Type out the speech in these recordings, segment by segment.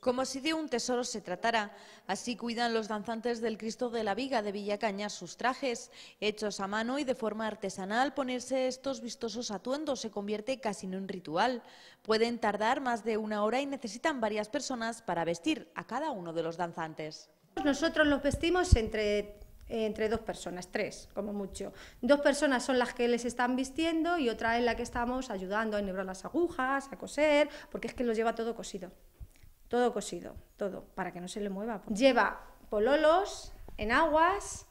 Como si de un tesoro se tratara, así cuidan los danzantes del Cristo de la Viga de Villacañas sus trajes. Hechos a mano y de forma artesanal, ponerse estos vistosos atuendos se convierte casi en un ritual. Pueden tardar más de una hora y necesitan varias personas para vestir a cada uno de los danzantes. Nosotros los vestimos entre entre dos personas, tres como mucho. Dos personas son las que les están vistiendo y otra es la que estamos ayudando a enhebrar las agujas, a coser, porque es que los lleva todo cosido todo cosido, todo, para que no se le mueva. Lleva pololos en aguas,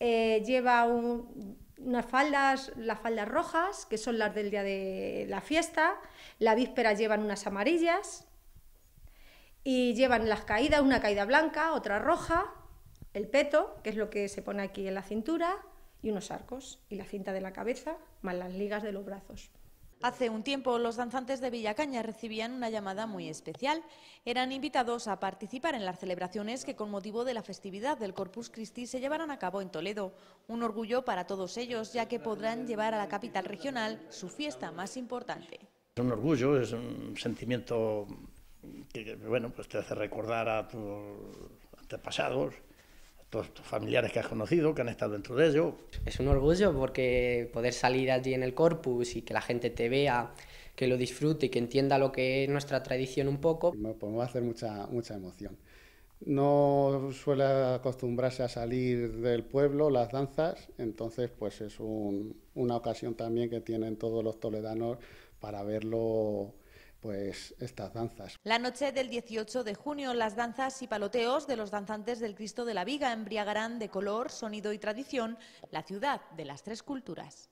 eh, lleva unas faldas, las faldas rojas, que son las del día de la fiesta, la víspera llevan unas amarillas, y llevan las caídas, una caída blanca, otra roja, el peto, que es lo que se pone aquí en la cintura, y unos arcos, y la cinta de la cabeza, más las ligas de los brazos. Hace un tiempo los danzantes de Villacaña recibían una llamada muy especial. Eran invitados a participar en las celebraciones que con motivo de la festividad del Corpus Christi se llevarán a cabo en Toledo. Un orgullo para todos ellos, ya que podrán llevar a la capital regional su fiesta más importante. Es un orgullo, es un sentimiento que bueno, pues te hace recordar a tus antepasados, todos tus familiares que has conocido, que han estado dentro de ello. Es un orgullo porque poder salir allí en el corpus y que la gente te vea, que lo disfrute y que entienda lo que es nuestra tradición un poco. Me, pues va a hacer mucha, mucha emoción. No suele acostumbrarse a salir del pueblo las danzas, entonces pues es una ocasión también que tienen todos los toledanos para verlo pues estas danzas. La noche del 18 de junio, las danzas y paloteos de los danzantes del Cristo de la Viga embriagarán de color, sonido y tradición la ciudad de las tres culturas.